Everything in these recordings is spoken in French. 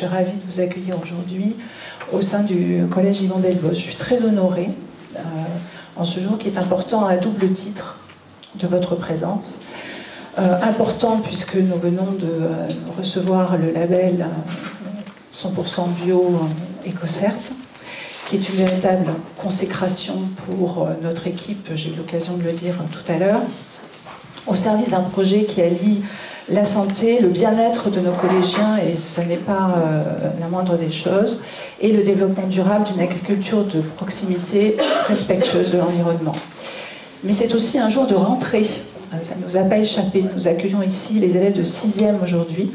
suis ravie de vous accueillir aujourd'hui au sein du Collège Yvon Delvaux. Je suis très honorée en ce jour qui est important à double titre de votre présence. important puisque nous venons de recevoir le label 100% bio EcoCert qui est une véritable consécration pour euh, notre équipe, j'ai eu l'occasion de le dire tout à l'heure, au service d'un projet qui allie la santé, le bien-être de nos collégiens, et ce n'est pas euh, la moindre des choses, et le développement durable d'une agriculture de proximité respectueuse de l'environnement. Mais c'est aussi un jour de rentrée, ça ne nous a pas échappé. Nous accueillons ici les élèves de 6e aujourd'hui,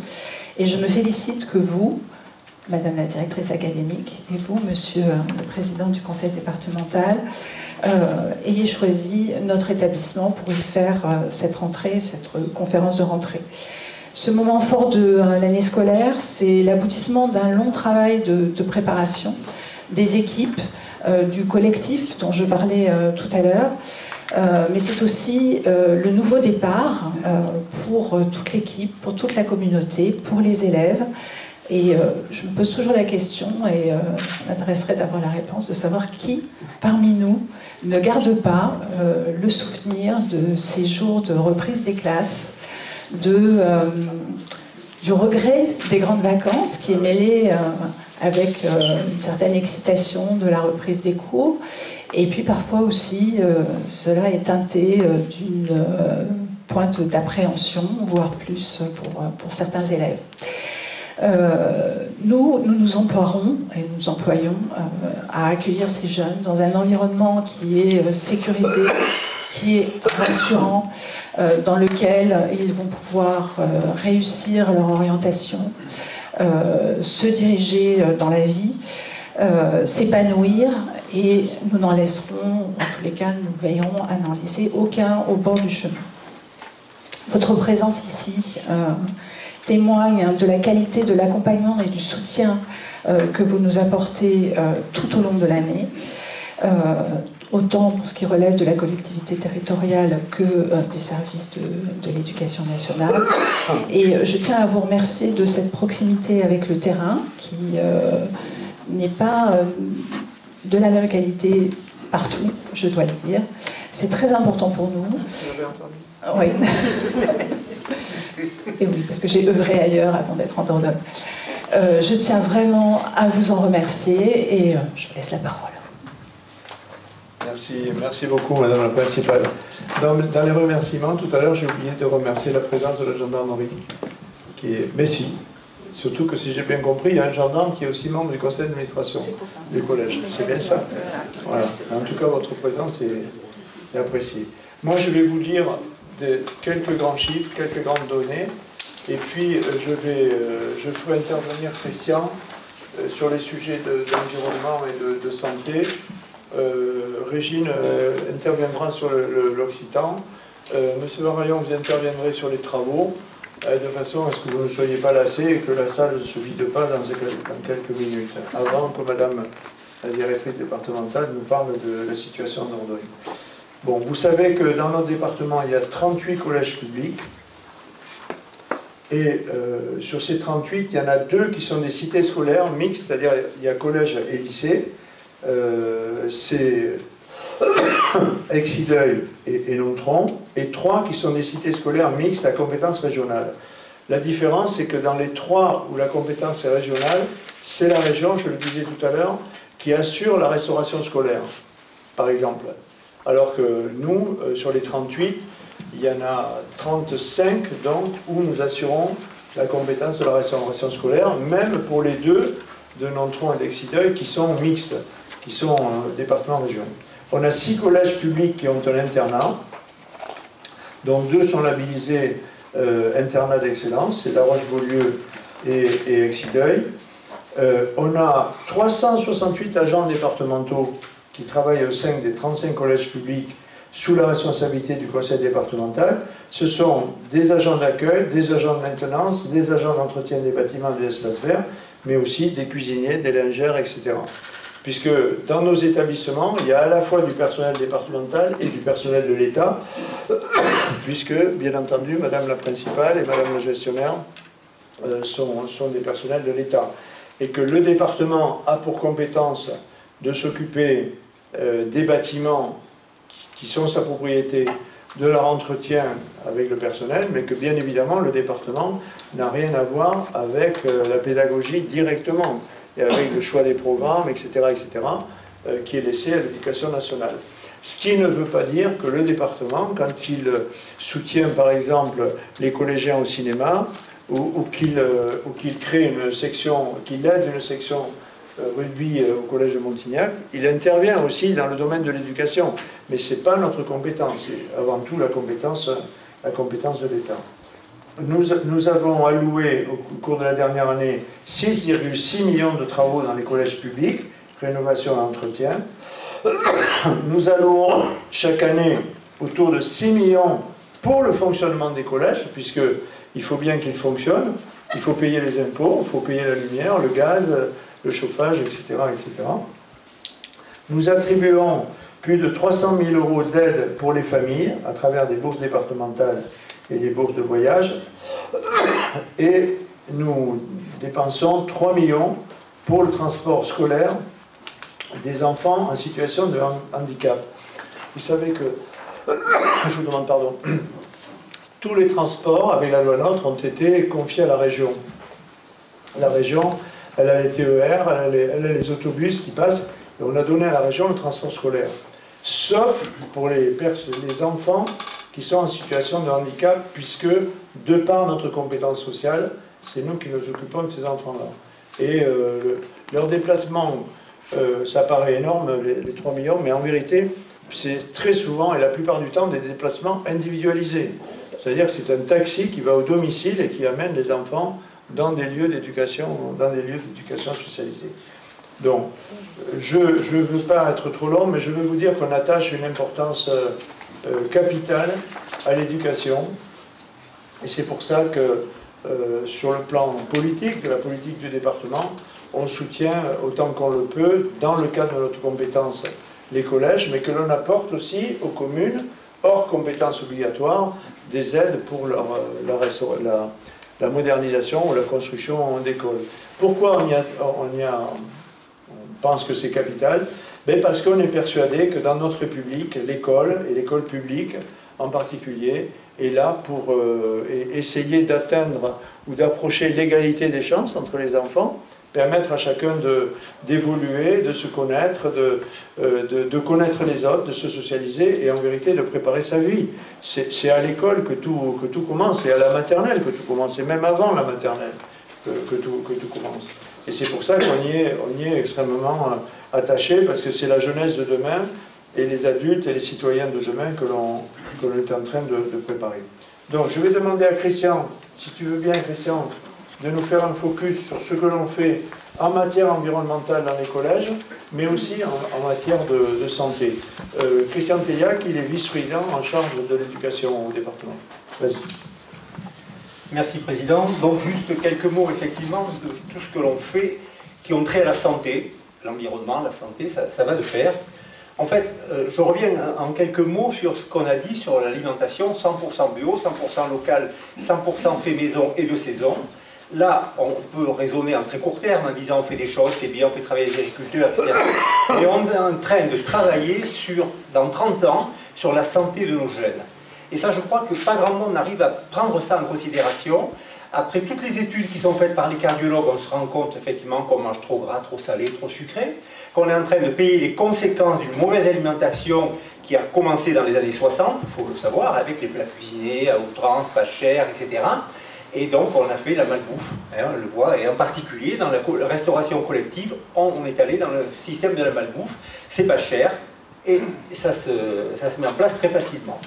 et je me félicite que vous, Madame la directrice académique, et vous, Monsieur le président du conseil départemental, ayez choisi notre établissement pour y faire euh, cette rentrée, cette conférence de rentrée. Ce moment fort de l'année scolaire, c'est l'aboutissement d'un long travail de, préparation des équipes, du collectif dont je parlais tout à l'heure, mais c'est aussi le nouveau départ pour toute l'équipe, pour toute la communauté, pour les élèves. Et euh, je me pose toujours la question, et euh, m'intéresserait d'avoir la réponse, de savoir qui parmi nous ne garde pas euh, le souvenir de ces jours de reprise des classes, de, du regret des grandes vacances qui est mêlé avec une certaine excitation de la reprise des cours, et puis parfois aussi cela est teinté d'une pointe d'appréhension, voire plus pour, pour certains élèves. Euh, nous, nous nous emploierons et nous employons euh, à accueillir ces jeunes dans un environnement qui est euh, sécurisé, qui est rassurant, dans lequel ils vont pouvoir réussir leur orientation, se diriger dans la vie, s'épanouir et nous n'en laisserons, en tous les cas, nous veillerons à n'en laisser aucun au bord du chemin. Votre présence ici témoigne de la qualité de l'accompagnement et du soutien euh, que vous nous apportez euh, tout au long de l'année, euh, autant pour ce qui relève de la collectivité territoriale que des services de, de l'éducation nationale. Et je tiens à vous remercier de cette proximité avec le terrain qui n'est pas de la même qualité partout, je dois le dire. C'est très important pour nous. Oui. Et oui, parce que j'ai œuvré ailleurs avant d'être en Dordogne. Euh, je tiens vraiment à vous en remercier et euh, je vous laisse la parole. Merci, merci beaucoup, Madame la Principale. Dans, les remerciements, tout à l'heure, j'ai oublié de remercier la présence de la gendarmerie, qui est Messi. Surtout que si j'ai bien compris, il y a un gendarme qui est aussi membre du conseil d'administration du collège. C'est bien ça voilà. En tout cas, votre présence est appréciée. Moi, je vais vous quelques grands chiffres, quelques grandes données, et puis euh, je, vais, euh, je ferai intervenir Christian euh, sur les sujets d'environnement et de, santé. Régine interviendra sur l'Occitan. Monsieur Varayon, vous interviendrez sur les travaux, de façon à ce que vous ne soyez pas lassés et que la salle ne se vide pas dans, quelques minutes, avant que Madame la directrice départementale nous parle de la situation d'Ordogne. Bon, vous savez que dans notre département, il y a 38 collèges publics. Et euh, sur ces 38, il y en a deux qui sont des cités scolaires mixtes, c'est-à-dire il y a collège et lycée. Euh, c'est Exideuil et, et Nontron, et trois qui sont des cités scolaires mixtes à compétence régionale. La différence, c'est que dans les trois où la compétence est régionale, c'est la région, je le disais tout à l'heure, qui assure la restauration scolaire, par exemple alors que nous, euh, sur les 38, il y en a 35 donc, où nous assurons la compétence de la restauration scolaire, même pour les deux de Nontron et d'Exideuil qui sont mixtes, qui sont euh, département région. On a six collèges publics qui ont un internat, dont deux sont labellisés euh, internat d'excellence, c'est La Roche-Beaulieu et, et Exideuil. on a 368 agents départementaux qui travaillent au sein des 35 collèges publics sous la responsabilité du conseil départemental, ce sont des agents d'accueil, des agents de maintenance, des agents d'entretien des bâtiments des espaces verts, mais aussi des cuisiniers, des lingères, etc. Puisque dans nos établissements, il y a à la fois du personnel départemental et du personnel de l'État, puisque, bien entendu, Madame la principale et Madame la gestionnaire euh, sont des personnels de l'État. et que le département a pour compétence de s'occuper euh, des bâtiments qui sont sa propriété, de leur entretien avec le personnel, mais que bien évidemment le département n'a rien à voir avec euh, la pédagogie directement et avec le choix des programmes, etc., etc., euh, qui est laissé à l'éducation nationale. Ce qui ne veut pas dire que le département, quand il soutient par exemple les collégiens au cinéma, ou, qu'il crée une section, qu'il aide une section rugby euh, au collège de Montignac, il intervient aussi dans le domaine de l'éducation. Mais ce n'est pas notre compétence, c'est avant tout la compétence, la compétence de l'État. Nous, nous, avons alloué au cours de la dernière année 6,6 millions de travaux dans les collèges publics, rénovation et entretien. Nous allouons chaque année autour de 6 millions pour le fonctionnement des collèges, puisqu'il faut bien qu'ils fonctionnent, il faut payer les impôts, il faut payer la lumière, le gaz, le chauffage, etc. etc. Nous attribuons plus de 300 000 euros d'aide pour les familles à travers des bourses départementales et des bourses de voyage. Et nous dépensons 3 millions pour le transport scolaire des enfants en situation de handicap. Vous savez que, je vous demande pardon, tous les transports avec la loi NOTRe ont été confiés à la région. La région elle a les TER, elle a les, autobus qui passent, et on a donné à la région le transport scolaire. Sauf pour les, les enfants qui sont en situation de handicap, puisque, de par notre compétence sociale, c'est nous qui nous occupons de ces enfants-là. Et euh, leur déplacement, euh, ça paraît énorme, les, les, 3 millions, mais en vérité, c'est très souvent et la plupart du temps des déplacements individualisés. C'est-à-dire que c'est un taxi qui va au domicile et qui amène les enfants dans des lieux d'éducation, dans des lieux d'éducation. Donc, je ne veux pas être trop long, mais je veux vous dire qu'on attache une importance euh, euh, capitale à l'éducation. Et c'est pour ça que, euh, sur le plan politique, de la politique du département, on soutient autant qu'on le peut, dans le cadre de notre compétence, les collèges, mais que l'on apporte aussi aux communes, hors compétences obligatoires, des aides pour leur, leur, leur, la modernisation ou la construction d'écoles. Pourquoi on, y a, on, y a, on pense que c'est capital? Ben Parce qu'on est persuadé que dans notre République, l'école, et l'école publique en particulier, est là pour euh, essayer d'atteindre ou d'approcher l'égalité des chances entre les enfants, permettre à chacun d'évoluer, de, se connaître, de, euh, de, connaître les autres, de se socialiser et en vérité de préparer sa vie. C'est à l'école que tout, que tout commence, et à la maternelle que tout commence, et même avant la maternelle que, tout, que tout commence. Et c'est pour ça qu'on y, est, y est extrêmement euh, attaché, parce que c'est la jeunesse de demain et les adultes et les citoyens de demain que l'on est en train de, de préparer. Donc je vais demander à Christian, si tu veux bien Christian, de nous faire un focus sur ce que l'on fait en matière environnementale dans les collèges, mais aussi en, matière de, santé. Euh, Christian Teillac, il est vice-président en charge de l'éducation au département. Vas-y. Merci Président. Donc juste quelques mots effectivement de tout ce que l'on fait qui ont trait à la santé, l'environnement, la santé, ça, va de pair. En fait, euh, je reviens en quelques mots sur ce qu'on a dit sur l'alimentation 100% bio, 100% local, 100% fait maison et de saison. Là, on peut raisonner en très court terme en disant on fait des choses, c'est bien, on fait travailler les agriculteurs, etc. Et on est en train de travailler sur, dans 30 ans sur la santé de nos jeunes. Et ça, je crois que pas grand monde arrive à prendre ça en considération. Après toutes les études qui sont faites par les cardiologues, on se rend compte effectivement qu'on mange trop gras, trop salé, trop sucré, qu'on est en train de payer les conséquences d'une mauvaise alimentation qui a commencé dans les années 60, il faut le savoir, avec les plats cuisinés à outrance, pas chers, etc. Et donc, on a fait la malbouffe, hein, on le voit, et en particulier dans la restauration collective, on, est allé dans le système de la malbouffe. C'est pas cher et ça se, ça se met en place très facilement.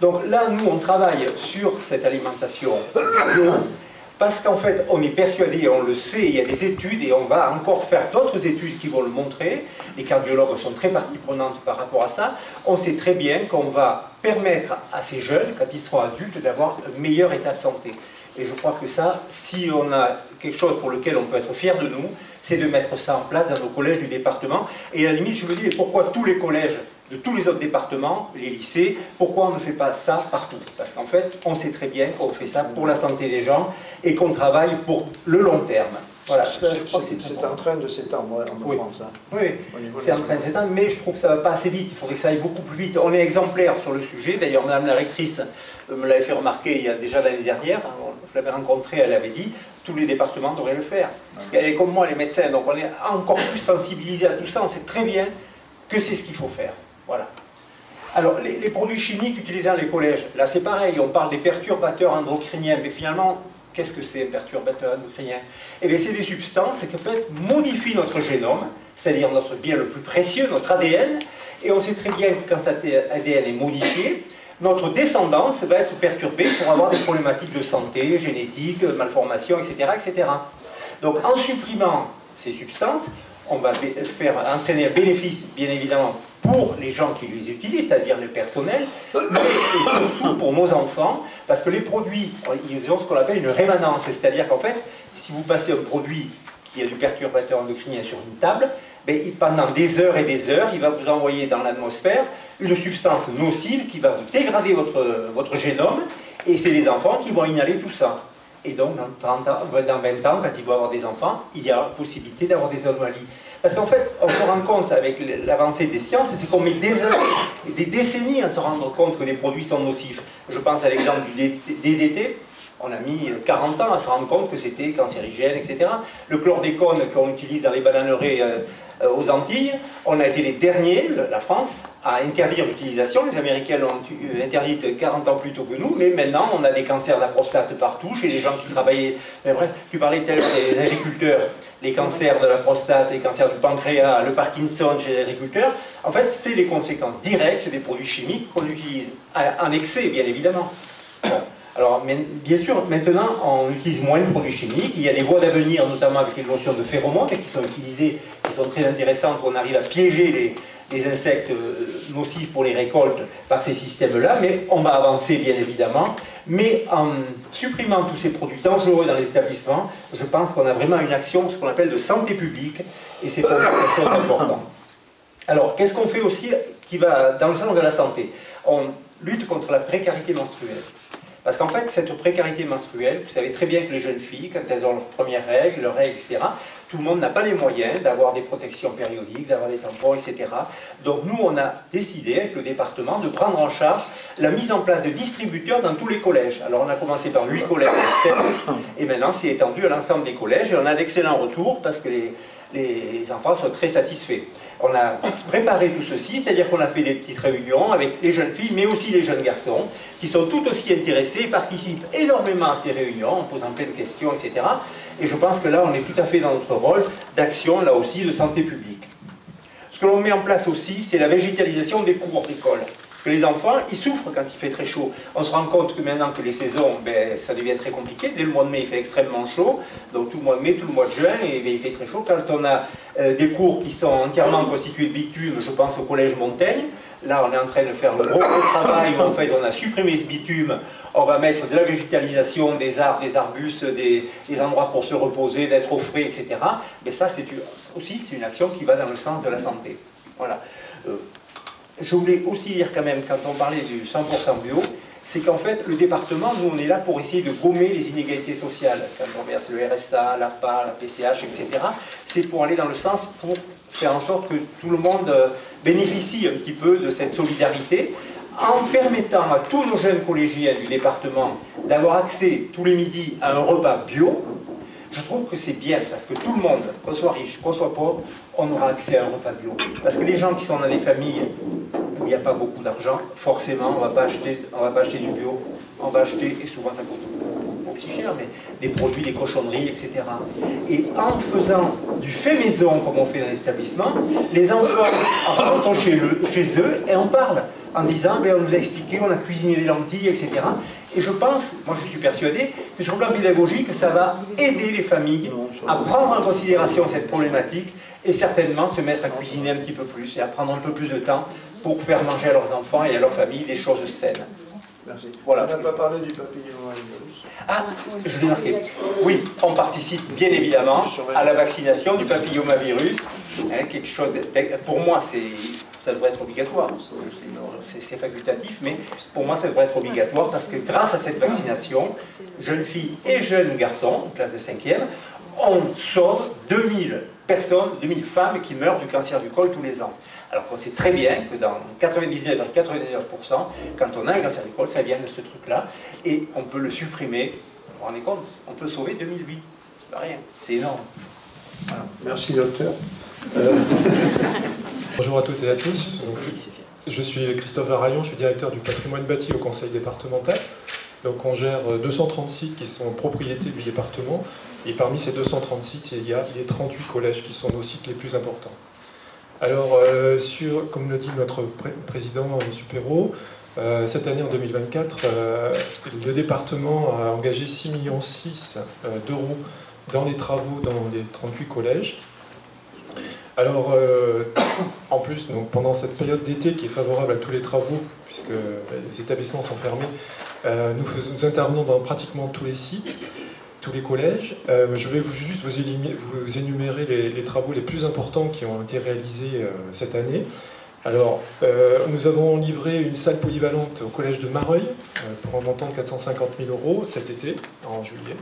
Donc là, nous, on travaille sur cette alimentation parce qu'en fait, on est persuadé, on le sait, il y a des études et on va encore faire d'autres études qui vont le montrer. Les cardiologues sont très partie prenante par rapport à ça. On sait très bien qu'on va permettre à ces jeunes, quand ils seront adultes, d'avoir un meilleur état de santé. Et je crois que ça, si on a quelque chose pour lequel on peut être fier de nous, c'est de mettre ça en place dans nos collèges du département. Et à la limite, je me dis, mais pourquoi tous les collèges de tous les autres départements, les lycées, pourquoi on ne fait pas ça partout? Parce qu'en fait, on sait très bien qu'on fait ça pour la santé des gens et qu'on travaille pour le long terme. Voilà, c'est en train de s'étendre en France. Hein, oui, c'est en train de s'étendre, mais je trouve que ça ne va pas assez vite. Il faudrait que ça aille beaucoup plus vite. On est exemplaire sur le sujet. D'ailleurs, Madame la rectrice euh, me l'avait fait remarquer il y a déjà l'année dernière. Je l'avais rencontrée, elle avait dit tous les départements devraient le faire. Parce qu'elle est comme moi, les médecins, donc on est encore plus sensibilisés à tout ça. On sait très bien que c'est ce qu'il faut faire. Voilà. Alors, les, produits chimiques utilisés dans les collèges, là c'est pareil, on parle des perturbateurs endocriniens, mais finalement, Qu'est-ce que c'est un perturbateur endocrinien? Eh bien, c'est des substances qui fait, modifient notre génome, c'est-à-dire notre bien le plus précieux, notre ADN, et on sait très bien que quand cet ADN est modifié, notre descendance va être perturbée pour avoir des problématiques de santé, génétique, malformation, etc. etc. Donc en supprimant ces substances, on va faire entraîner un bénéfice, bien évidemment, pour les gens qui les utilisent, c'est-à-dire le personnel, mais surtout pour nos enfants, parce que les produits, ils ont ce qu'on appelle une rémanence, c'est-à-dire qu'en fait, si vous passez un produit qui a du perturbateur endocrinien sur une table, ben, pendant des heures et des heures, il va vous envoyer dans l'atmosphère une substance nocive qui va vous dégrader votre, votre génome, et c'est les enfants qui vont inhaler tout ça. Et donc, dans, 30 ans, dans 20 ans, quand ils vont avoir des enfants, il y a possibilité d'avoir des anomalies. Parce qu'en fait, on se rend compte avec l'avancée des sciences, c'est qu'on met des des décennies à se rendre compte que des produits sont nocifs. Je pense à l'exemple du DDT, on a mis 40 ans à se rendre compte que c'était cancérigène, etc. Le chlordécone qu'on utilise dans les bananeraies euh, euh, aux Antilles, on a été les derniers, la France, à interdire l'utilisation. Les Américains l'ont euh, interdite 40 ans plus tôt que nous, mais maintenant on a des cancers de la prostate partout, chez les gens qui travaillaient. Bref, tu parlais tel des agriculteurs les cancers de la prostate, les cancers du pancréas, le Parkinson chez les agriculteurs, en fait, c'est les conséquences directes des produits chimiques qu'on utilise en excès, bien évidemment. Alors, bien sûr, maintenant, on utilise moins de produits chimiques. Il y a des voies d'avenir, notamment avec les notions de phéromones, qui sont utilisées, qui sont très intéressantes. On arrive à piéger les, insectes euh, nocifs pour les récoltes par ces systèmes-là, mais on va avancer bien évidemment. Mais en supprimant tous ces produits dangereux dans les établissements, je pense qu'on a vraiment une action, ce qu'on appelle de santé publique, et c'est pour important. Alors, qu'est-ce qu'on fait aussi qui va dans le sens de la santé? On lutte contre la précarité menstruelle. Parce qu'en fait, cette précarité menstruelle, vous savez très bien que les jeunes filles, quand elles ont leurs premières règles, leurs règles, etc., tout le monde n'a pas les moyens d'avoir des protections périodiques, d'avoir des tampons, etc. Donc nous, on a décidé, avec le département, de prendre en charge la mise en place de distributeurs dans tous les collèges. Alors on a commencé par 8 collèges, et maintenant c'est étendu à l'ensemble des collèges, et on a d'excellents retours parce que les, les enfants sont très satisfaits. On a préparé tout ceci, c'est-à-dire qu'on a fait des petites réunions avec les jeunes filles, mais aussi les jeunes garçons, qui sont tout aussi intéressés, participent énormément à ces réunions, en posant plein de questions, etc. Et je pense que là, on est tout à fait dans notre rôle d'action, là aussi, de santé publique. Ce que l'on met en place aussi, c'est la végétalisation des cours d'école que les enfants, ils souffrent quand il fait très chaud. On se rend compte que maintenant que les saisons, ben, ça devient très compliqué. Dès le mois de mai, il fait extrêmement chaud. Donc tout le mois de mai, tout le mois de juin, il fait très chaud. Quand on a euh, des cours qui sont entièrement constitués de bitume, je pense au collège Montaigne, là on est en train de faire un gros, travail. En fait, on a supprimé ce bitume. On va mettre de la végétalisation, des arbres, des arbustes, des, endroits pour se reposer, d'être au frais, etc. Mais ça, c'est aussi c'est une action qui va dans le sens de la santé. Voilà. Euh, je voulais aussi dire quand même, quand on parlait du 100% bio, c'est qu'en fait, le département, nous, on est là pour essayer de gommer les inégalités sociales. Quand on regarde le RSA, l'APA, la PCH, etc., c'est pour aller dans le sens pour faire en sorte que tout le monde euh, bénéficie un petit peu de cette solidarité en permettant à tous nos jeunes collégiens du département d'avoir accès tous les midis à un repas bio, je trouve que c'est bien parce que tout le monde, qu'on soit riche, qu'on soit pauvre, on aura accès à un repas bio. Parce que les gens qui sont dans des familles où il n'y a pas beaucoup d'argent, forcément, on ne va pas acheter du bio, on va acheter, et souvent ça coûte cher, mais des produits, des cochonneries, etc. Et en faisant du fait maison, comme on fait dans les établissements, les enfants rentrent chez, chez eux et on parle en disant, ben, on nous a expliqué, on a cuisiné des lentilles, etc. Et je pense, moi je suis persuadé, que sur le plan pédagogique, ça va aider les familles à prendre en considération cette problématique et certainement se mettre à cuisiner un petit peu plus et à prendre un peu plus de temps pour faire manger à leurs enfants et à leur famille des choses saines. Merci. Voilà. On n'a pas parlé du papillomavirus. Ah, je l'ai lancé. Oui, on participe bien évidemment à la vaccination du papillomavirus. Hein, quelque chose pour moi, c'est ça devrait être obligatoire. C'est facultatif, mais pour moi, ça devrait être obligatoire parce que grâce à cette vaccination, jeunes filles et jeunes garçons, en classe de 5e, on sauve 2000 personnes, 2000 femmes qui meurent du cancer du col tous les ans. Alors qu'on sait très bien que dans 99 à 99%, quand on a un cancer du col, ça vient de ce truc-là, et on peut le supprimer. Vous vous rendez compte On peut sauver 2000 vies. C'est pas rien, c'est énorme. Merci docteur. Bonjour à toutes et à tous. je suis Christophe Varaillon, je suis directeur du patrimoine bâti au conseil départemental. Donc on gère 230 sites qui sont propriétés du département. Et parmi ces 230 sites, il y a les 38 collèges qui sont nos sites les plus importants. Alors, euh, sur, comme le dit notre président, M. Perrault, euh, cette année, en 2024, euh, le département a engagé 6,6 millions d'euros dans les travaux dans les 38 collèges. Alors, en plus, donc, pendant cette période d'été qui est favorable à tous les travaux, puisque les établissements sont fermés, nous, intervenons dans pratiquement tous les sites tous les collèges. Euh, je vais juste vous, énumérer les, travaux les plus importants qui ont été réalisés euh, cette année. Alors, euh, nous avons livré une salle polyvalente au collège de Mareuil pour un montant de 450 000 euros cet été, en juillet.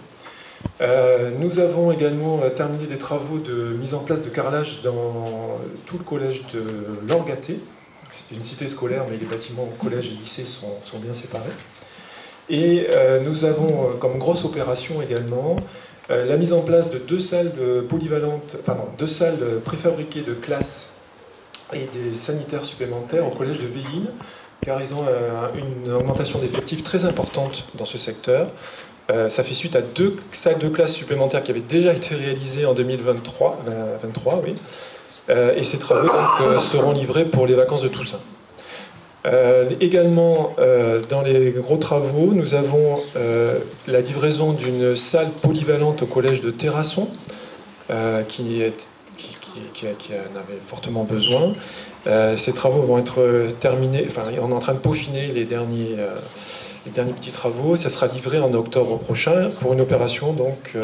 nous avons également terminé des travaux de mise en place de carrelage dans tout le collège de Lorgaté. C'était une cité scolaire, mais les bâtiments collège et lycée sont bien séparés. Et euh, nous avons euh, comme grosse opération également euh, la mise en place de deux salles polyvalentes, pardon, deux salles préfabriquées de classe et des sanitaires supplémentaires au collège de Veilline, car ils ont une augmentation d'effectifs très importante dans ce secteur. ça fait suite à deux salles de classe supplémentaires qui avaient déjà été réalisées en 2023, 23, oui. et ces travaux seront livrés pour les vacances de Toussaint. Euh, également, euh, dans les gros travaux, nous avons euh, la livraison d'une salle polyvalente au collège de Terrasson, qui, est, en avait fortement besoin. ces travaux vont être terminés, enfin, on est en train de peaufiner les derniers, les derniers petits travaux. Ça sera livré en octobre prochain pour une opération donc,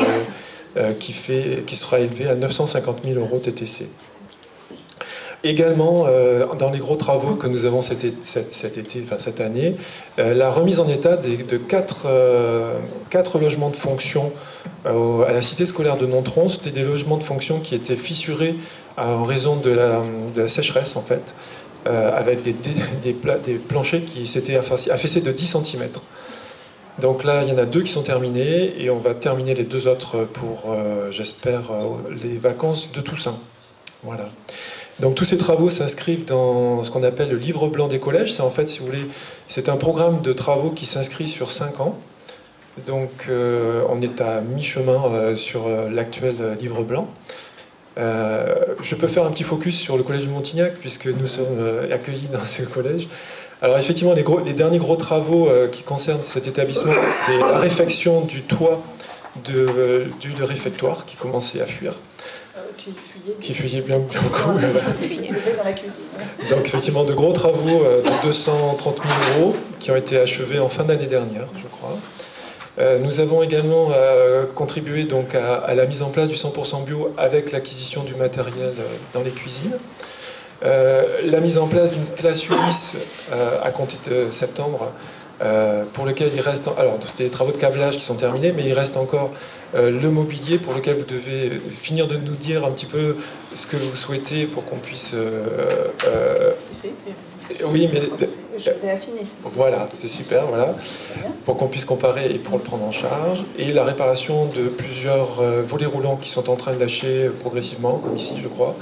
qui, fait, qui sera élevée à 950 000 euros TTC. Également, euh, dans les gros travaux que nous avons cet, été, enfin cette année, euh, la remise en état de quatre, euh, quatre, logements de fonction à la cité scolaire de Nontron. C'était des logements de fonction qui étaient fissurés en raison de la, sécheresse, en fait, avec des, des, des, planchers qui s'étaient affaissés de 10 cm. Donc là, il y en a deux qui sont terminés et on va terminer les deux autres pour, j'espère, les vacances de Toussaint. Voilà. Donc tous ces travaux s'inscrivent dans ce qu'on appelle le livre blanc des collèges. C'est en fait, si vous voulez, c'est un programme de travaux qui s'inscrit sur 5 ans. Donc euh, on est à mi-chemin euh, sur euh, l'actuel livre blanc. je peux faire un petit focus sur le collège de Montignac, puisque nous sommes accueillis dans ce collège. Alors effectivement, les, derniers gros travaux qui concernent cet établissement, c'est la réfection du toit du réfectoire qui commençait à fuir qui fuyait, bien, beaucoup. Donc effectivement, de gros travaux euh, de 230 000 euros qui ont été achevés en fin d'année dernière, je crois. Euh, nous avons également euh, contribué donc à, la mise en place du 100% bio avec l'acquisition du matériel dans les cuisines. la mise en place d'une classe ULIS à compter de septembre euh, pour lequel il reste. Alors, c'était les travaux de câblage qui sont terminés, mais il reste encore euh, le mobilier pour lequel vous devez finir de nous dire un petit peu ce que vous souhaitez pour qu'on puisse. Euh, fait. Oui, mais. Je vais affiner. Voilà, c'est super, voilà. Pour qu'on puisse comparer et pour le prendre en charge. Et la réparation de plusieurs volets roulants qui sont en train de lâcher progressivement, comme ici, je crois.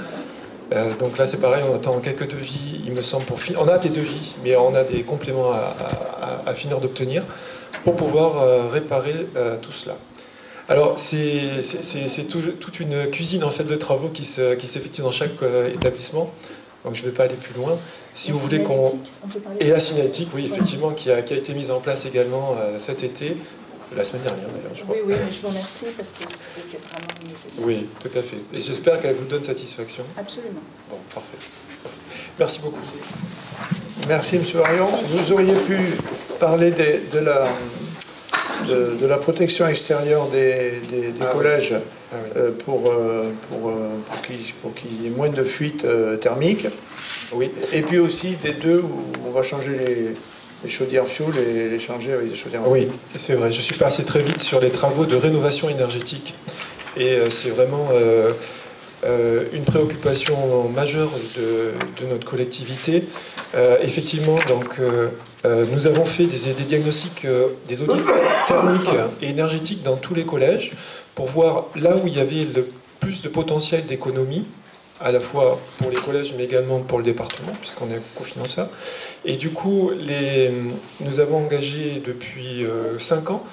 Euh, donc là, c'est pareil, on attend quelques devis, il me semble, pour finir. On a des devis, mais on a des compléments à, finir d'obtenir pour pouvoir euh, réparer euh, tout cela. Alors, c'est toute une cuisine en fait de travaux qui s'effectue dans chaque établissement. Donc, je ne vais pas aller plus loin. Si vous voulez qu'on et la cinétique, oui, effectivement, qui a, qui a, été mise en place également cet été la semaine dernière d'ailleurs, je crois. Oui, oui, mais je vous remercie parce que c'était vraiment nécessaire. Oui, tout à fait. Et j'espère qu'elle vous donne satisfaction. Absolument. Bon, parfait. Merci beaucoup. Merci, M. Varion. Vous auriez pu parler de, la, de, la protection extérieure des, ah collèges ah euh, pour, euh, pour, euh, pour qu'il y ait moins de fuites thermiques. Oui. Et puis aussi des deux où on va changer les les chaudières fuel et les changer avec des chaudières Oui, c'est vrai. Je suis passé très vite sur les travaux de rénovation énergétique Et c'est vraiment une préoccupation majeure de, de notre collectivité. effectivement, donc, nous avons fait des, des diagnostics, des audits thermiques et énergétiques dans tous les collèges pour voir là où il y avait le plus de potentiel d'économie à la fois pour les collèges, mais également pour le département, puisqu'on est cofinanceur. Et du coup, les, nous avons engagé depuis 5 euh, ans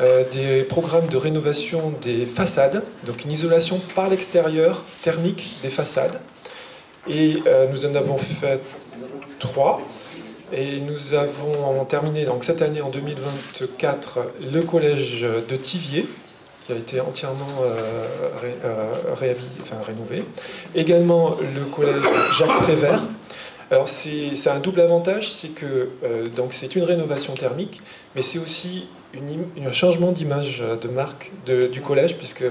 euh, des programmes de rénovation des façades, donc une isolation par l'extérieur thermique des façades. Et euh, nous en avons fait trois. Et nous avons terminé donc cette année en 2024 le collège de Tivier, qui a été entièrement euh, euh, rénové. Également le collège Jacques Prévert. Alors c'est un double avantage, c'est que euh, c'est une rénovation thermique, mais c'est aussi un changement d'image de marque du collège, puisque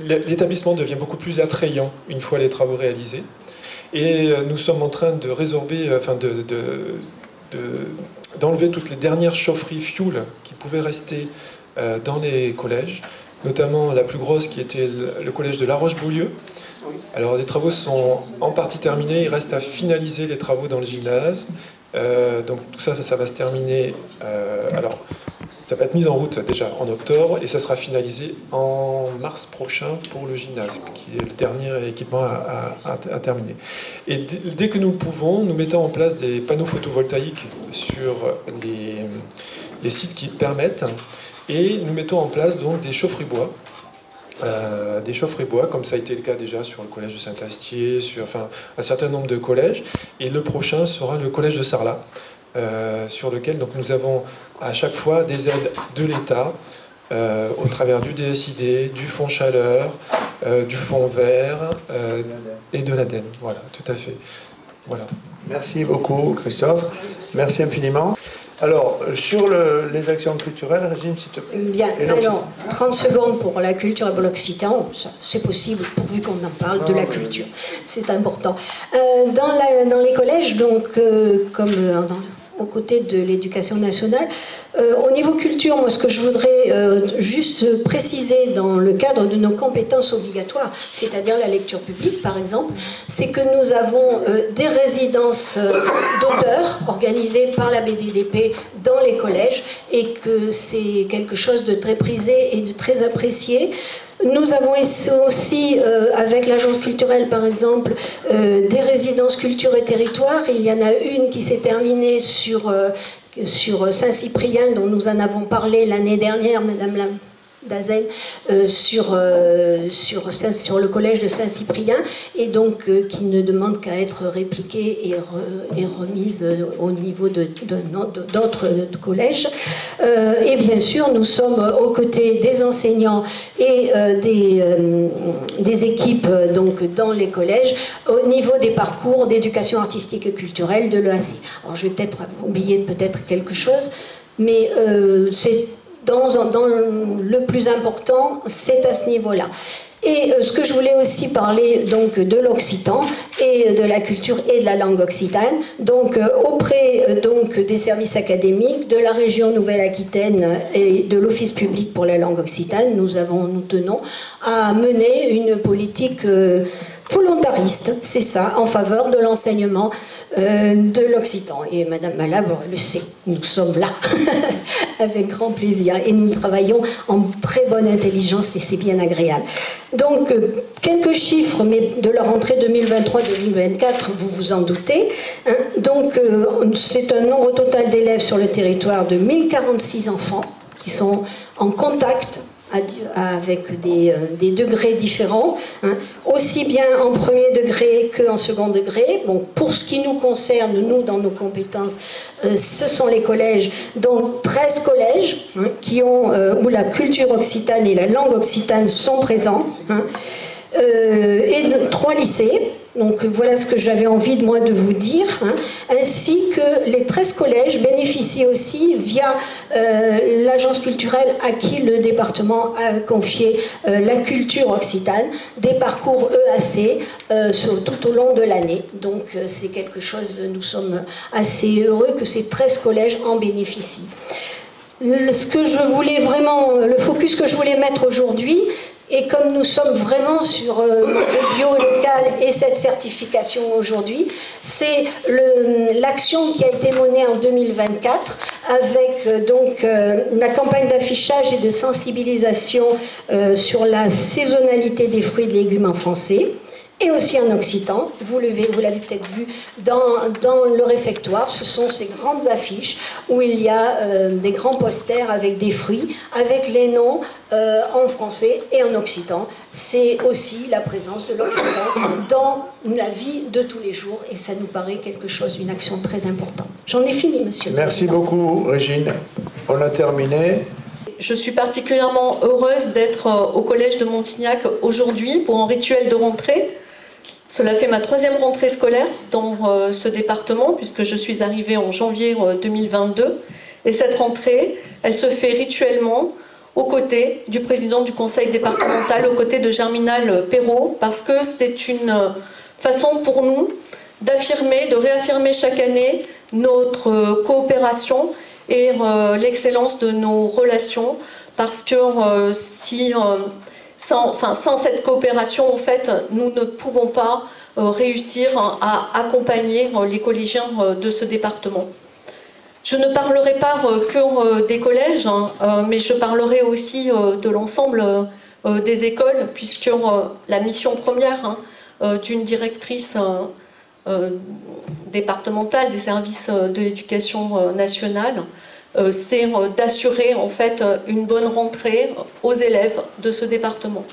l'établissement devient beaucoup plus attrayant une fois les travaux réalisés. Et nous sommes en train de résorber, enfin de, d'enlever toutes les dernières chaufferies fuel qui pouvaient rester dans les collèges, notamment la plus grosse qui était le collège de La Roche-Beaulieu. Alors les travaux sont en partie terminés, il reste à finaliser les travaux dans le gymnase. Euh, donc tout ça, ça, va se terminer. Euh, alors, ça va être mis en route déjà en octobre et ça sera finalisé en mars prochain pour le gymnase, qui est le dernier équipement à, terminer. Et dès que nous pouvons, nous mettons en place des panneaux photovoltaïques sur les, les sites qui permettent et nous mettons en place donc des chaufferies bois. Euh, des chaufferies bois, comme ça a été le cas déjà sur le collège de Saint-Astier, sur enfin, un certain nombre de collèges. Et le prochain sera le collège de Sarlat, euh, sur lequel donc, nous avons à chaque fois des aides de l'État euh, au travers du DSID, du Fonds Chaleur, du Fonds Vert et de l'ADEME. Voilà, tout à fait. Voilà. Merci beaucoup, Christophe. Merci infiniment. Alors, sur les actions culturelles, Régine, s'il te plaît. Bien, alors, 30 secondes pour la culture et pour l'occitan, c'est possible, pourvu qu'on en parle de la ah, culture. C'est important. Euh, dans, dans, les collèges, donc, euh, comme euh, dans aux côtés de l'éducation nationale. Euh, au niveau culture, moi, ce que je voudrais euh, juste préciser dans le cadre de nos compétences obligatoires, c'est-à-dire la lecture publique, par exemple, c'est que nous avons euh, des résidences d'auteurs organisées par la BDDP dans les collèges et que c'est quelque chose de très prisé et de très apprécié. Nous avons aussi, euh, avec l'agence culturelle par exemple, euh, des résidences culture et territoire. Il y en a une qui s'est terminée sur, euh, sur Saint-Cyprien, dont nous en avons parlé l'année dernière, Madame la d'Azen euh, sur, euh, sur, le collège de Saint-Cyprien et donc euh, qui ne demande qu'à être répliquée et, remise au niveau de, d'autres collèges. et bien sûr, nous sommes aux côtés des enseignants et des, des équipes donc, dans les collèges au niveau des parcours d'éducation artistique et culturelle de l'EACI. Alors je vais peut-être oublier peut-être quelque chose, mais c'est dans, le plus important, c'est à ce niveau-là. Et euh, ce que je voulais aussi parler donc de l'occitan et de la culture et de la langue occitane, donc euh, auprès euh, donc des services académiques de la région Nouvelle-Aquitaine et de l'Office public pour la langue occitane, nous avons nous tenons à mener une politique volontariste, c'est ça, en faveur de l'enseignement de l'Occitan. Et Madame Malabre le sait, nous sommes là, avec grand plaisir, et nous travaillons en très bonne intelligence, et c'est bien agréable. Donc, euh, quelques chiffres mais de la rentrée 2023-2024, vous vous en doutez. Hein. Donc, euh, c'est un nombre total d'élèves sur le territoire de 1046 enfants qui sont en contact avec des, euh, des, degrés différents, hein. aussi bien en premier degré qu'en second degré. Bon, pour ce qui nous concerne, nous, dans nos compétences, euh, ce sont les collèges, donc 13 collèges hein, qui ont, euh, où la culture occitane et la langue occitane sont présents, hein. et trois lycées. Donc voilà ce que j'avais envie de moi de vous dire, hein. ainsi que les 13 collèges bénéficient aussi via euh, l'agence culturelle à qui le département a confié euh, la culture occitane, des parcours EAC euh, tout au long de l'année. Donc c'est quelque chose, nous sommes assez heureux que ces 13 collèges en bénéficient. ce que je voulais vraiment, le focus que je voulais mettre aujourd'hui, et comme nous sommes vraiment sur euh, le bio local et cette certification aujourd'hui, c'est l'action qui a été menée en 2024 avec euh, donc euh, la campagne d'affichage et de sensibilisation sur la saisonnalité des fruits et légumes en français et aussi en occitan. Vous l'avez peut-être vu dans, dans, le réfectoire. Ce sont ces grandes affiches où il y a euh, des grands posters avec des fruits, avec les noms euh, en français et en occitan. C'est aussi la présence de l'occitan dans la vie de tous les jours et ça nous paraît quelque chose, une action très importante. J'en ai fini, monsieur. Merci beaucoup, Régine. On a terminé. Je suis particulièrement heureuse d'être euh, au Collège de Montignac aujourd'hui pour un rituel de rentrée cela fait ma troisième rentrée scolaire dans euh, ce département, puisque je suis arrivée en janvier 2022. Euh, Et cette rentrée, elle se fait rituellement aux côtés du président du conseil départemental, aux côtés de Germinal Perrault, parce que c'est une euh, façon pour nous d'affirmer, de réaffirmer chaque année notre coopération et l'excellence de nos relations, parce que si sans, cette coopération, en fait, nous ne pouvons pas euh, réussir à accompagner euh, les collégiens euh, de ce département. Je ne parlerai pas que des collèges, hein, mais je parlerai aussi de l'ensemble des écoles, puisque la mission première hein, d'une directrice départementale des services de l'éducation nationale, c'est euh, d'assurer en fait euh, une bonne rentrée aux élèves de ce département.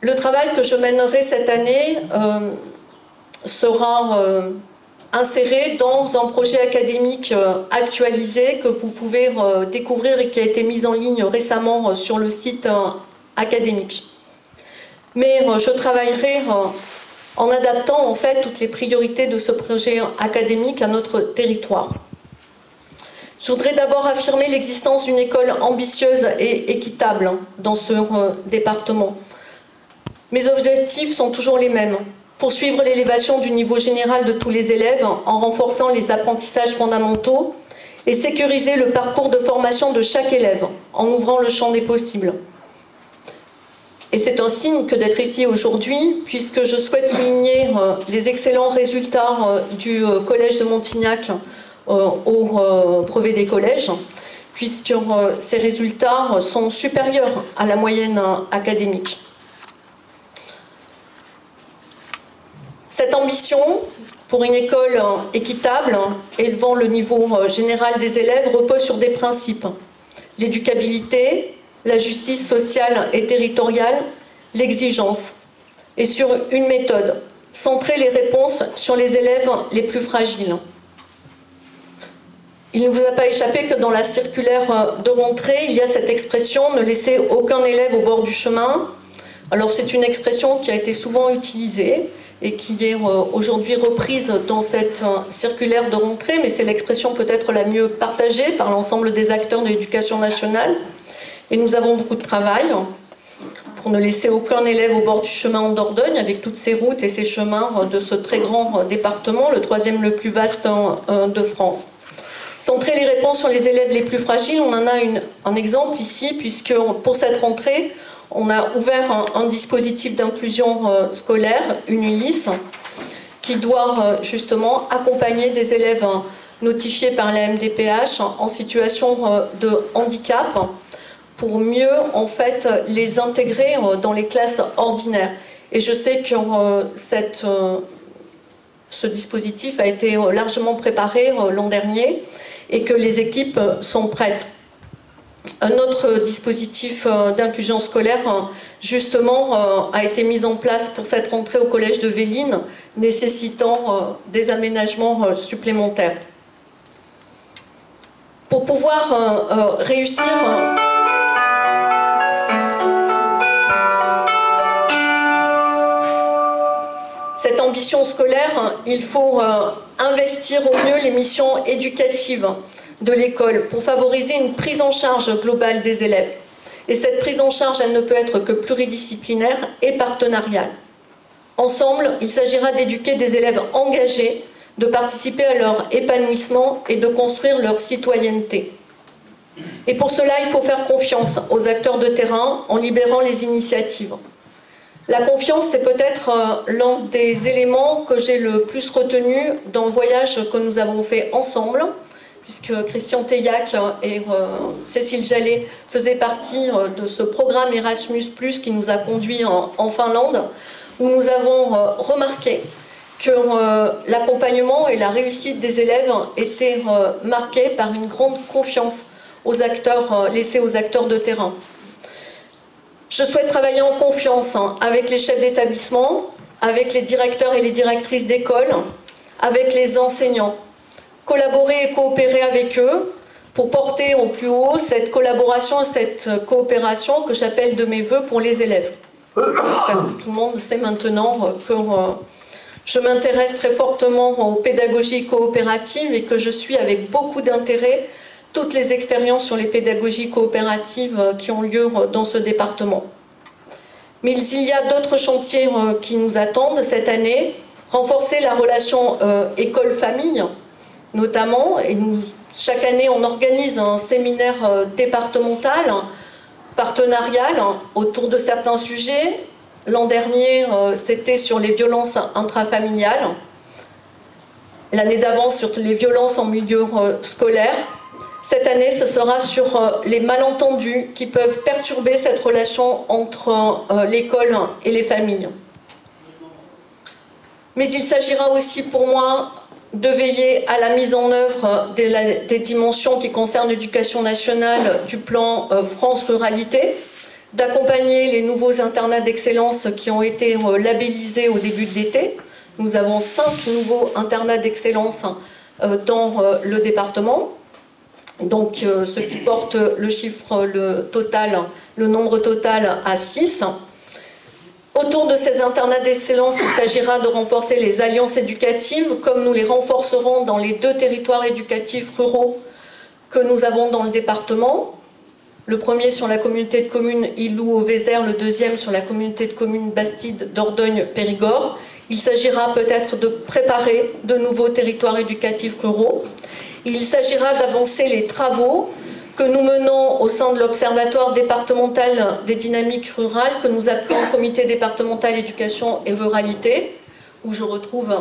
Le travail que je mènerai cette année sera inséré dans un projet académique actualisé que vous pouvez découvrir et qui a été mis en ligne récemment sur le site académique. Mais je travaillerai en adaptant en fait toutes les priorités de ce projet académique à notre territoire. Je voudrais d'abord affirmer l'existence d'une école ambitieuse et équitable dans ce euh, département. Mes objectifs sont toujours les mêmes. Poursuivre l'élévation du niveau général de tous les élèves en renforçant les apprentissages fondamentaux et sécuriser le parcours de formation de chaque élève en ouvrant le champ des possibles. Et c'est un signe que d'être ici aujourd'hui, puisque je souhaite souligner euh, les excellents résultats euh, du euh, Collège de Montignac au brevet des collèges, puisque ces résultats sont supérieurs à la moyenne académique. Cette ambition pour une école équitable, élevant le niveau général des élèves, repose sur des principes. L'éducabilité, la justice sociale et territoriale, l'exigence, et sur une méthode, centrer les réponses sur les élèves les plus fragiles. Il ne vous a pas échappé que dans la circulaire de rentrée, il y a cette expression « ne laisser aucun élève au bord du chemin ». Alors c'est une expression qui a été souvent utilisée et qui est euh, aujourd'hui reprise dans cette euh, circulaire de rentrée, mais c'est l'expression peut-être la mieux partagée par l'ensemble des acteurs de l'éducation nationale. Et nous avons beaucoup de travail pour ne laisser aucun élève au bord du chemin en Dordogne, avec toutes ces routes et ces chemins de ce très grand département, le troisième le plus vaste de France. Centrer les réponses sur les élèves les plus fragiles, on en a un exemple ici, puisque pour cette rentrée, on a ouvert un, dispositif d'inclusion euh, scolaire, une ULIS, qui doit euh, justement accompagner des élèves notifiés par la MDPH en situation euh, de handicap pour mieux en fait les intégrer euh, dans les classes ordinaires. Et je sais que euh, euh, ce dispositif a été largement préparé l'an dernier et que les équipes sont prêtes. Un autre dispositif d'inclusion scolaire, justement, a été mis en place pour cette rentrée au collège de Véline, nécessitant des aménagements supplémentaires. Pour pouvoir réussir cette ambition scolaire, il faut euh, investir au mieux les missions éducatives de l'école pour favoriser une prise en charge globale des élèves. Et cette prise en charge, elle ne peut être que pluridisciplinaire et partenariale. Ensemble, il s'agira d'éduquer des élèves engagés de participer à leur épanouissement et de construire leur citoyenneté. Et pour cela, il faut faire confiance aux acteurs de terrain en libérant les initiatives. La confiance, c'est peut-être euh, l'un des éléments que j'ai le plus retenu dans le voyage que nous avons fait ensemble, puisque Christian Teillac et euh, Cécile Jallet faisaient partie euh, de ce programme Erasmus, qui nous a conduits en Finlande, où nous avons remarqué que l'accompagnement et la réussite des élèves étaient marqués par une grande confiance aux acteurs, laissée aux acteurs de terrain. Je souhaite travailler en confiance hein, avec les chefs d'établissement, avec les directeurs et les directrices d'école, avec les enseignants. Collaborer et coopérer avec eux pour porter au plus haut cette collaboration et cette coopération que j'appelle de mes voeux pour les élèves. Tout le monde sait maintenant que euh, je m'intéresse très fortement aux pédagogies coopératives et que je suis avec beaucoup d'intérêt toutes les expériences sur les pédagogies coopératives euh, qui ont lieu euh, dans ce département. Mais il y a d'autres chantiers euh, qui nous attendent cette année. Renforcer la relation école-famille, notamment. Et chaque année, on organise un séminaire départemental, partenarial, autour de certains sujets. L'an dernier, c'était sur les violences intrafamiliales. L'année d'avant, sur les violences en milieu scolaire. Cette année, ce sera sur euh, les malentendus qui peuvent perturber cette relation entre euh, l'école et les familles. Mais il s'agira aussi pour moi de veiller à la mise en œuvre des, dimensions qui concernent l'éducation nationale du plan euh, France Ruralité, d'accompagner les nouveaux internats d'excellence qui ont été labellisés au début de l'été. Nous avons cinq nouveaux internats d'excellence dans le département donc euh, ce qui porte le chiffre le total, le nombre total à 6. Autour de ces internats d'excellence, il s'agira de renforcer les alliances éducatives, comme nous les renforcerons dans les deux territoires éducatifs ruraux que nous avons dans le département. Le premier sur la communauté de communes Ilou au Vézère, le deuxième sur la communauté de communes Bastide d'Ordogne-Périgord. Il s'agira peut-être de préparer de nouveaux territoires éducatifs ruraux. Il s'agira d'avancer les travaux que nous menons au sein de l'Observatoire départemental des dynamiques rurales, que nous appelons Comité départemental éducation et ruralité, où je retrouve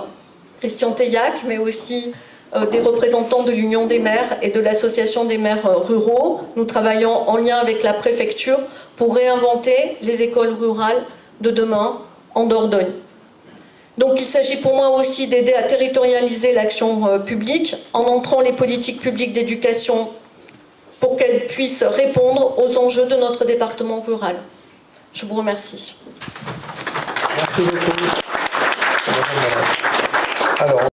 Christian Teillac, mais aussi euh, des représentants de l'Union des maires et de l'Association des maires ruraux. Nous travaillons en lien avec la préfecture pour réinventer les écoles rurales de demain en Dordogne. Donc il s'agit pour moi aussi d'aider à territorialiser l'action euh, publique en entrant les politiques publiques d'éducation pour qu'elles puissent répondre aux enjeux de notre département rural. Je vous remercie. Merci beaucoup.